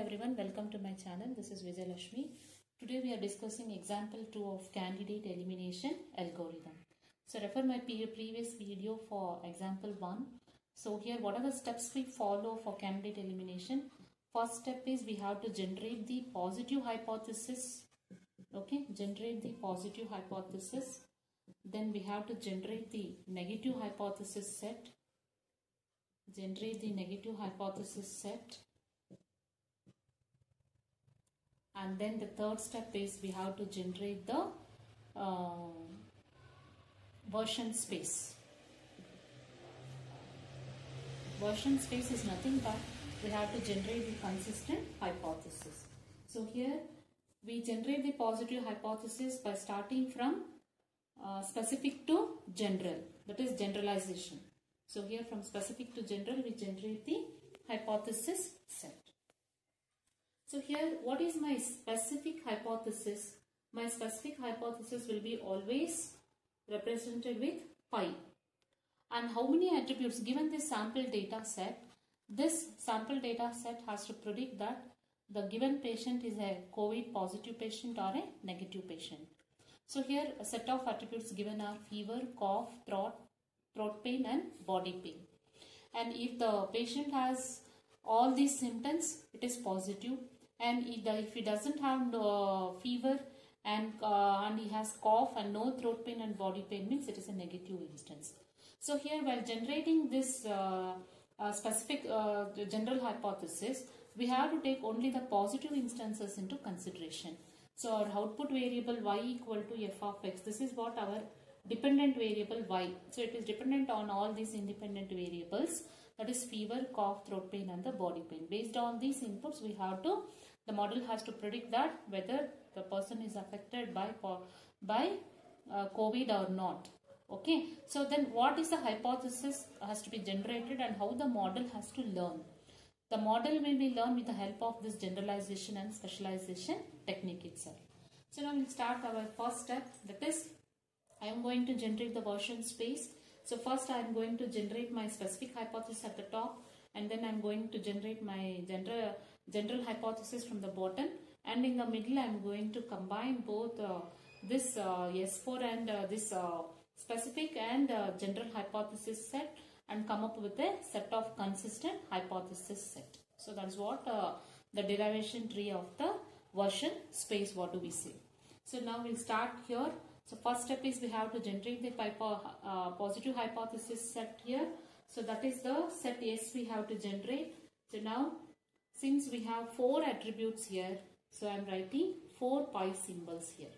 everyone, welcome to my channel. This is Vijay Lakshmi. Today we are discussing example 2 of candidate elimination algorithm. So refer my previous video for example 1. So here what are the steps we follow for candidate elimination? First step is we have to generate the positive hypothesis. Okay, generate the positive hypothesis. Then we have to generate the negative hypothesis set. Generate the negative hypothesis set and then the third step is we have to generate the uh, version space. Version space is nothing but we have to generate the consistent hypothesis. So here we generate the positive hypothesis by starting from uh, specific to general that is generalization. So here from specific to general we generate the hypothesis set so here, what is my specific hypothesis? My specific hypothesis will be always represented with pi. And how many attributes given this sample data set? This sample data set has to predict that the given patient is a COVID positive patient or a negative patient. So here a set of attributes given are fever, cough, throat, throat pain and body pain. And if the patient has all these symptoms, it is positive and if he doesn't have uh, fever and uh, and he has cough and no throat pain and body pain means it is a negative instance so here while generating this uh, specific general hypothesis we have to take only the positive instances into consideration. So our output variable y equal to f of x this is what our dependent variable y. So it is dependent on all these independent variables. That is fever cough throat pain and the body pain. Based on these inputs we have to the model has to predict that whether the person is affected by by uh, covid or not. Okay? So then what is the hypothesis has to be generated and how the model has to learn? The model will be learned with the help of this generalization and specialization technique itself. So now we'll start our first step that is i am going to generate the version space so first I am going to generate my specific hypothesis at the top and then I am going to generate my general, general hypothesis from the bottom and in the middle I am going to combine both uh, this uh, S4 and uh, this specific and general hypothesis set and come up with a set of consistent hypothesis set. So that's what the derivation tree of the version space what do we say. So now we'll start here so first step is we have to generate the uh, positive hypothesis set here. So that is the set S we have to generate. So now since we have four attributes here, so I am writing four pi symbols here.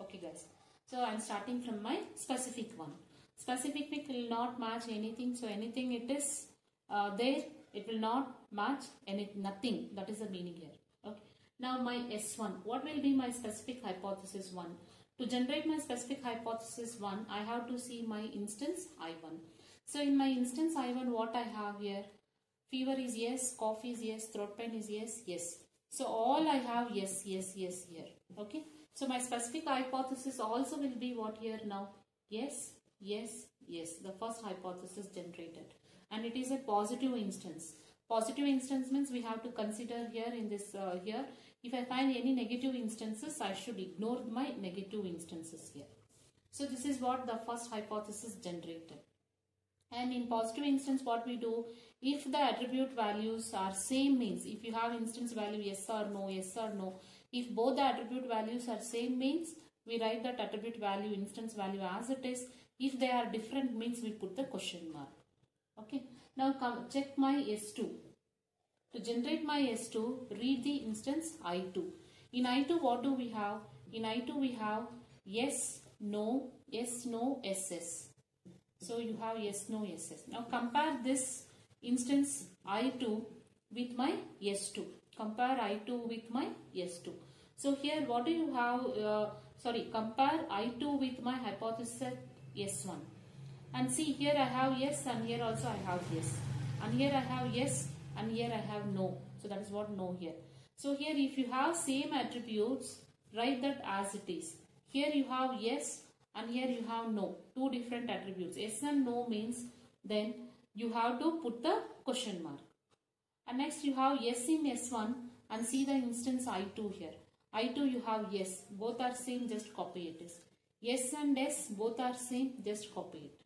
Okay guys. So I am starting from my specific one. Specific will not match anything. So anything it is uh, there, it will not match any nothing. That is the meaning here. Okay. Now my S1. What will be my specific hypothesis 1? To generate my specific hypothesis 1, I have to see my instance I1. So in my instance I1, what I have here? Fever is yes, cough is yes, throat pain is yes, yes. So all I have yes, yes, yes here. Okay. So my specific hypothesis also will be what here now? Yes, yes, yes. The first hypothesis generated. And it is a positive instance. Positive instance means we have to consider here in this uh, here if I find any negative instances, I should ignore my negative instances here. So this is what the first hypothesis generated. And in positive instance, what we do, if the attribute values are same means, if you have instance value yes or no, yes or no, if both the attribute values are same means, we write that attribute value, instance value as it is. If they are different means, we put the question mark. Okay. Now come check my S2. To generate my S2, read the instance I2. In I2, what do we have? In I2, we have yes, no, yes, no, SS. So you have yes, no, SS. Now compare this instance I2 with my S2. Compare I2 with my S2. So here what do you have? Uh, sorry, compare I2 with my hypothesis S1. And see here I have yes and here also I have yes. And here I have yes and here I have no. So that is what no here. So here if you have same attributes, write that as it is. Here you have yes and here you have no. Two different attributes. Yes and no means then you have to put the question mark. And next you have yes in S1 and see the instance I2 here. I2 you have yes. Both are same, just copy it. Yes and S both are same, just copy it.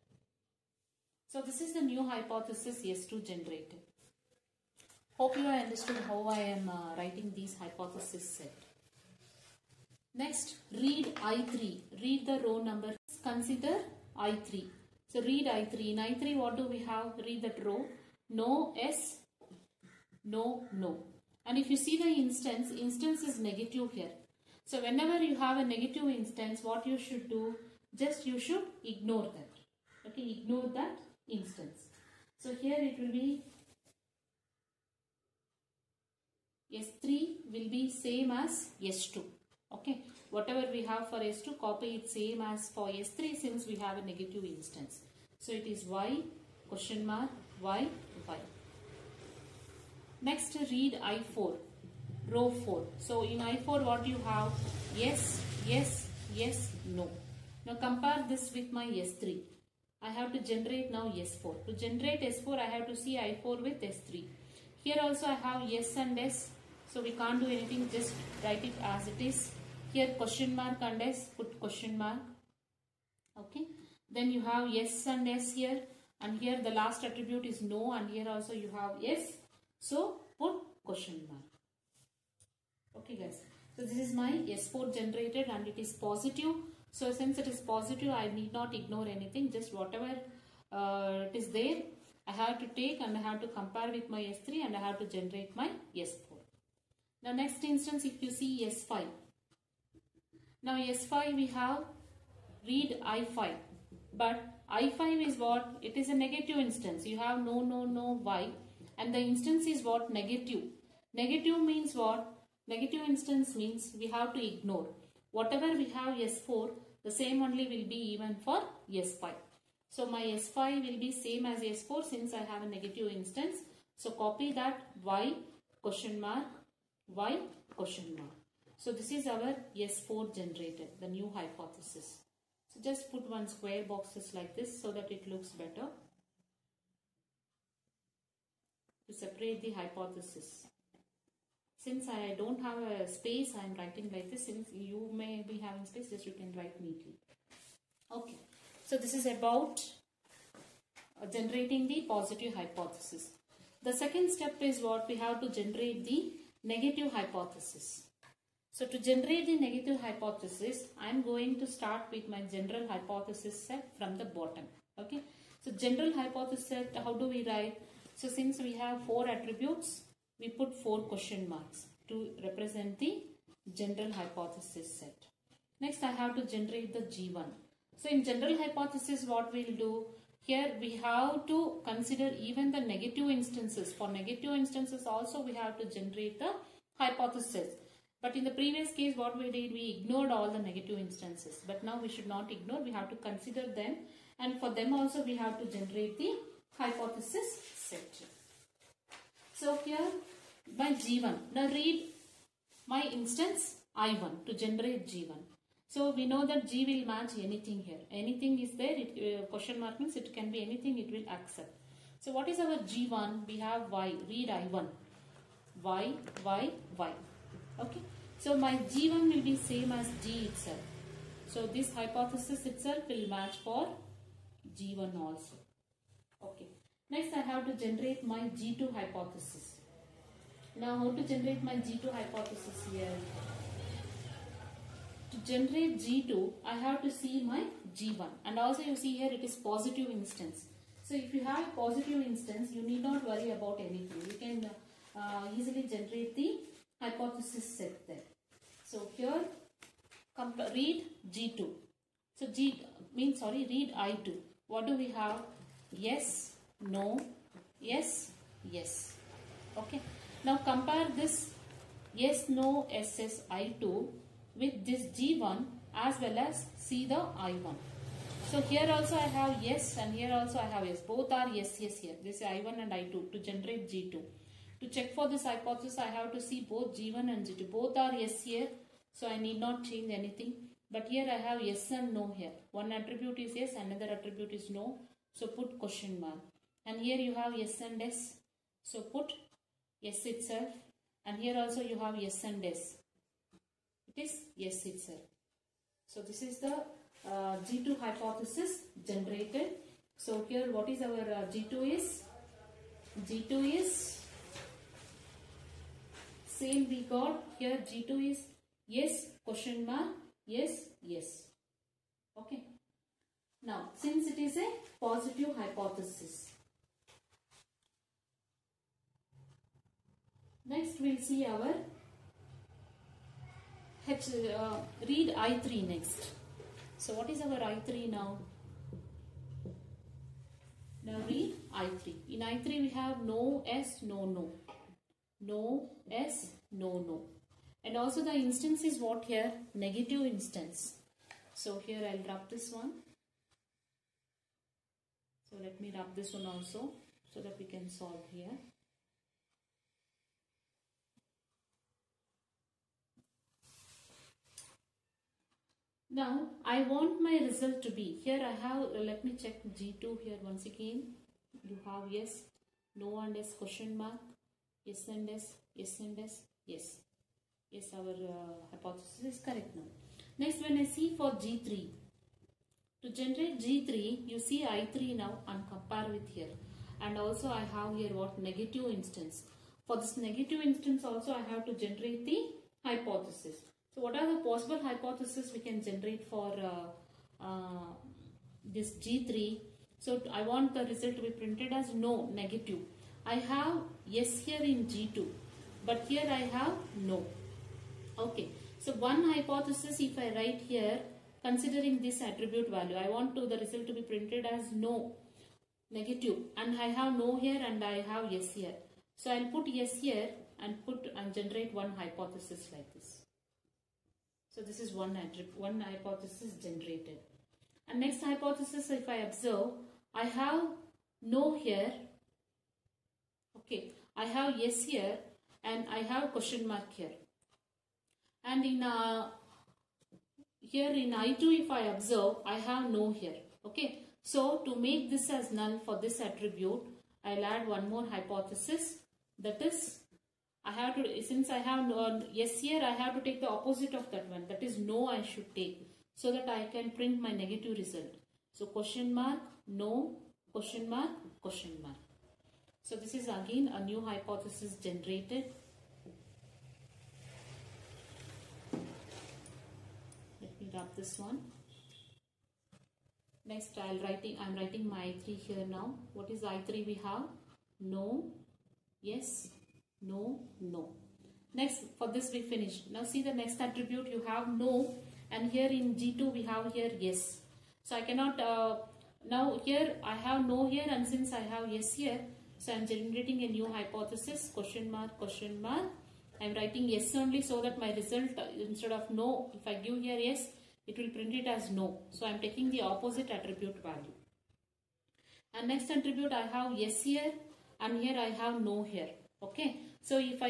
So this is the new hypothesis S2 generated. Hope you have understood how I am uh, writing these hypothesis set. Next, read I3. Read the row number. Consider I3. So read I3. In I3, what do we have? Read that row. No S, no, no. And if you see the instance, instance is negative here. So whenever you have a negative instance, what you should do? Just you should ignore that. Okay, ignore that instance. So here it will be S3 will be same as S2. Okay, whatever we have for S2, copy it same as for S3 since we have a negative instance. So it is Y question mark Y Y. Next read I4 row 4. So in I4 what you have? Yes, yes, yes, no. Now compare this with my S3. I have to generate now S4. To generate S4 I have to see I4 with S3. Here also I have yes and S. So we can't do anything just write it as it is. Here question mark and S put question mark. Okay. Then you have yes and S here and here the last attribute is no and here also you have yes. So put question mark. Okay guys. So this is my S4 generated and it is positive. So since it is positive I need not ignore anything just whatever uh, it is there I have to take and I have to compare with my S3 and I have to generate my S4. Now next instance if you see S5. Now S5 we have read I5 but I5 is what? It is a negative instance. You have no, no, no, Y and the instance is what? Negative. Negative means what? Negative instance means we have to ignore. Whatever we have S4, the same only will be even for S5. So my S5 will be same as S4 since I have a negative instance. So copy that Y question mark Y question mark. So this is our S4 generated, the new hypothesis. So just put one square boxes like this so that it looks better. To separate the hypothesis. Since I don't have a space, I am writing like this. Since you may be having space, just you can write neatly. Okay. So this is about uh, generating the positive hypothesis. The second step is what we have to generate the negative hypothesis. So to generate the negative hypothesis, I am going to start with my general hypothesis set from the bottom. Okay. So general hypothesis set, how do we write? So since we have four attributes, we put four question marks to represent the general hypothesis set. Next, I have to generate the G1. So in general hypothesis, what we'll do, here we have to consider even the negative instances. For negative instances also, we have to generate the hypothesis. But in the previous case, what we did, we ignored all the negative instances. But now we should not ignore, we have to consider them. And for them also, we have to generate the hypothesis set. So here, my G1. Now read my instance I1 to generate G1. So we know that G will match anything here. Anything is there, it, uh, question mark means it can be anything, it will accept. So what is our G1? We have Y, read I1. Y, Y, Y. Okay. So my G1 will be same as G itself. So this hypothesis itself will match for G1 also. Okay. Next I have to generate my G2 hypothesis. Now how to generate my G2 hypothesis here? To generate G2, I have to see my G1 and also you see here it is positive instance. So if you have a positive instance, you need not worry about anything. You can uh, easily generate the hypothesis set there. So here, read G2. So G means sorry, read I2. What do we have? Yes, no, yes, yes. Okay. Now compare this yes, no, SS I2 with this G1 as well as see the I1. So here also I have yes and here also I have yes. Both are yes, yes here. This is I1 and I2 to generate G2. To check for this hypothesis I have to see both G1 and G2. Both are yes here. So I need not change anything. But here I have yes and no here. One attribute is yes, another attribute is no. So put question mark. And here you have yes and s. So put S itself and here also you have S and S. It is S itself. So this is the uh, G2 hypothesis generated. So here what is our uh, G2 is? G2 is same we got here G2 is yes question mark yes yes okay now since it is a positive hypothesis next we'll see our H, uh, read I3 next so what is our I3 now now read I3 in I3 we have no S no no no S, no, no. And also the instance is what here? Negative instance. So here I'll rub this one. So let me rub this one also so that we can solve here. Now I want my result to be here I have let me check G2 here once again you have yes no and yes question mark Yes and yes, yes and yes, yes. Yes, our uh, hypothesis is correct now. Next, when I see for G3, to generate G3, you see I3 now and compare with here. And also I have here what negative instance. For this negative instance also I have to generate the hypothesis. So what are the possible hypotheses we can generate for uh, uh, this G3? So I want the result to be printed as no, negative. I have yes here in G2 but here I have no. Okay. So one hypothesis if I write here considering this attribute value I want to the result to be printed as no negative and I have no here and I have yes here. So I'll put yes here and put and generate one hypothesis like this. So this is one one hypothesis generated. And next hypothesis if I observe I have no here Okay, I have yes here and I have question mark here. And in uh, here in I2 if I observe, I have no here. Okay, so to make this as null for this attribute, I'll add one more hypothesis that is I have to since I have no, yes here I have to take the opposite of that one that is no I should take so that I can print my negative result. So question mark no question mark question mark. So this is again a new hypothesis generated. Let me rub this one. Next I'll writing I'm writing my I3 here now. What is I3 we have? No, yes, no, no. Next for this we finish. Now see the next attribute you have no and here in G2 we have here yes. So I cannot uh, now here I have no here and since I have yes here so I am generating a new hypothesis, question mark, question mark. I am writing yes only so that my result uh, instead of no, if I give here yes, it will print it as no. So I am taking the opposite attribute value. And next attribute I have yes here and here I have no here. Okay. So if I,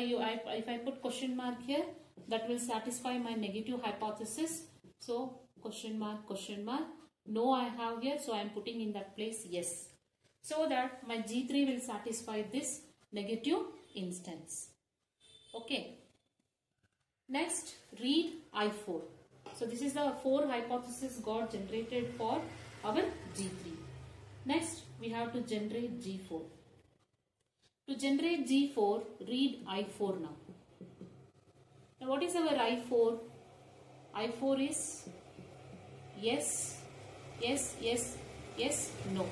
if I put question mark here, that will satisfy my negative hypothesis. So question mark, question mark. No I have here, so I am putting in that place yes so that my G3 will satisfy this negative instance. Okay. Next, read I4. So this is the four hypothesis got generated for our G3. Next, we have to generate G4. To generate G4, read I4 now. Now what is our I4? I4 is yes, yes, yes, yes, no.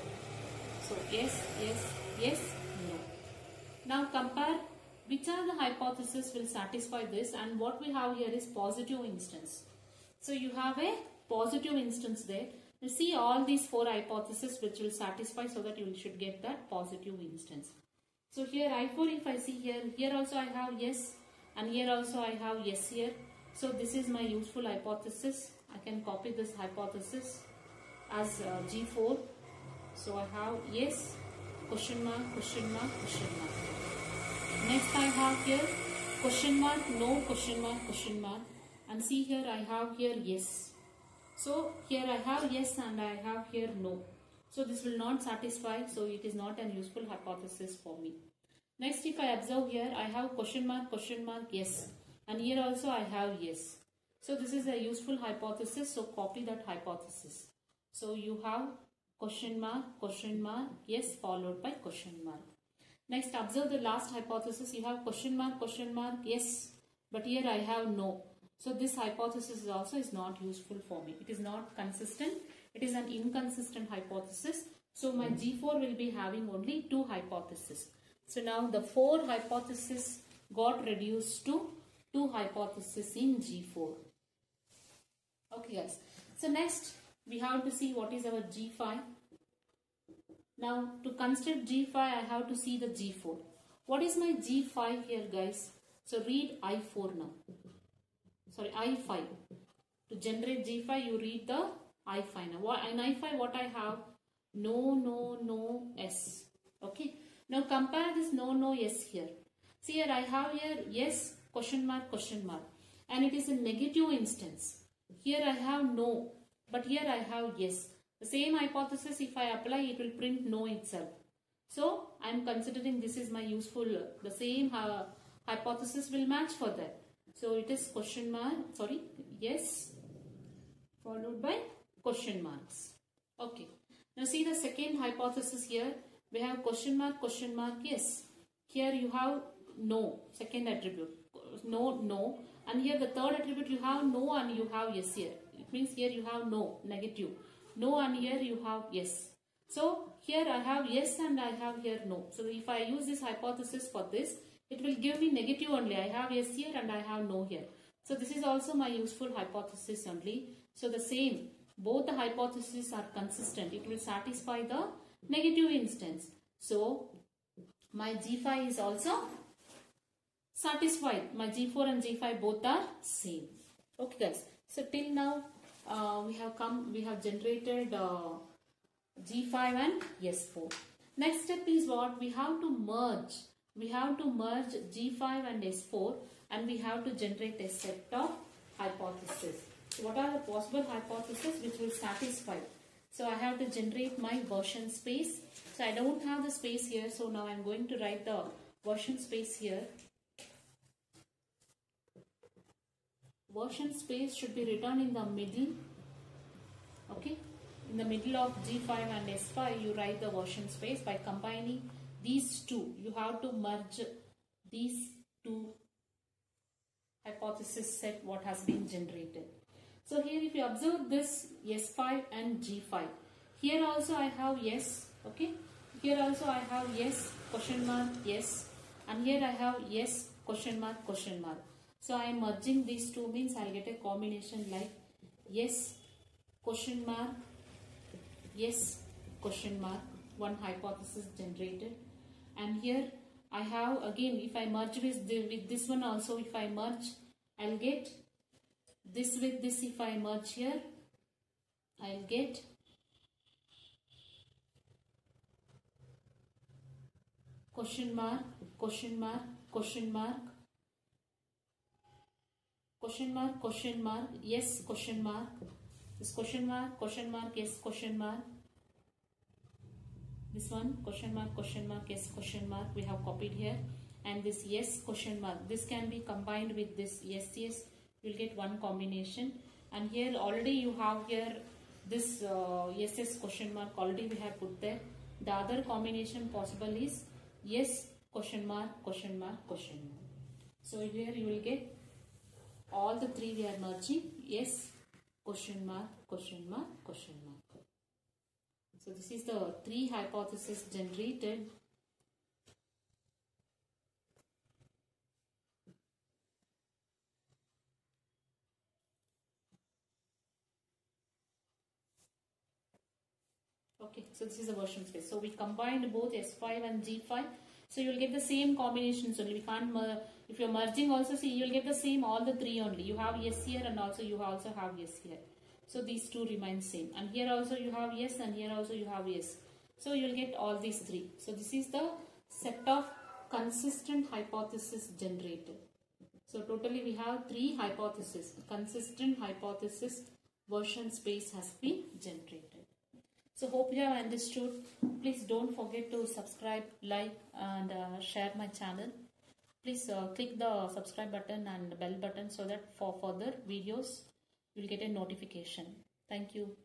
So yes, yes, yes, no. Now compare which are the hypotheses will satisfy this and what we have here is positive instance. So you have a positive instance there. You see all these four hypotheses which will satisfy so that you should get that positive instance. So here I4 if I see here, here also I have yes and here also I have yes here. So this is my useful hypothesis. I can copy this hypothesis as uh, G4 so I have yes, question mark, question mark, question mark. Next I have here question mark, no, question mark, question mark. And see here I have here yes. So here I have yes and I have here no. So this will not satisfy. So it is not an useful hypothesis for me. Next, if I observe here, I have question mark, question mark, yes. And here also I have yes. So this is a useful hypothesis. So copy that hypothesis. So you have question mark, question mark, yes, followed by question mark. Next, observe the last hypothesis. You have question mark, question mark, yes. But here I have no. So this hypothesis also is not useful for me. It is not consistent. It is an inconsistent hypothesis. So my hmm. G4 will be having only two hypotheses. So now the four hypotheses got reduced to two hypotheses in G4. Okay guys. So next we have to see what is our G5. Now to construct G5 I have to see the G4. What is my G5 here guys? So read I4 now. Sorry I5. To generate G5 you read the I5 now. What, in I5 what I have? No, no, no, S. Okay. Now compare this no, no, yes here. See here I have here yes, question mark, question mark. And it is a negative instance. Here I have no, but here I have yes. The same hypothesis if I apply it will print no itself. So I am considering this is my useful, the same uh, hypothesis will match for that. So it is question mark, sorry, yes, followed by question marks. Okay. Now see the second hypothesis here. We have question mark, question mark, yes. Here you have no, second attribute. No, no. And here the third attribute you have no and you have yes here. It means here you have no, negative. No and here you have yes. So here I have yes and I have here no. So if I use this hypothesis for this, it will give me negative only. I have yes here and I have no here. So this is also my useful hypothesis only. So the same, both the hypotheses are consistent. It will satisfy the negative instance. So my G5 is also satisfied. My G4 and G5 both are same. Okay guys. So till now uh, we have come, we have generated uh, G5 and S4. Next step is what? We have to merge. We have to merge G5 and S4 and we have to generate a set of hypotheses. What are the possible hypotheses which will satisfy? So I have to generate my version space. So I don't have the space here. So now I'm going to write the version space here. Version space should be written in the middle. Okay. In the middle of G5 and S5 you write the version space by combining these two. You have to merge these two hypothesis set what has been generated. So here if you observe this S5 and G5. Here also I have yes. Okay. Here also I have yes question mark yes. And here I have yes question mark question mark. So I am merging these two means I'll get a combination like yes question mark yes question mark one hypothesis generated and here I have again if I merge with, the, with this one also if I merge I'll get this with this if I merge here I'll get question mark question mark question mark question mark question mark yes question mark this question mark question mark yes question mark this one question mark question mark yes question mark we have copied here and this yes question mark this can be combined with this yes yes you'll get one combination. And here already you have here this uh, yes question mark already we have put there. The other combination possible is yes question mark question mark question mark. So here you will get all the three we are merging. Yes question mark question mark question mark. So this is the three hypotheses generated Okay, so this is the version space. So we combined both S5 and G5. So you will get the same combinations only. We can't, if you're merging also, see, you'll get the same, all the three only. You have yes here and also you also have yes here. So these two remain same. And here also you have yes and here also you have yes. So you'll get all these three. So this is the set of consistent hypothesis generated. So totally we have three hypotheses. Consistent hypothesis version space has been generated. So hope you have understood. Please don't forget to subscribe, like and uh, share my channel. Please uh, click the subscribe button and bell button so that for further videos you will get a notification. Thank you.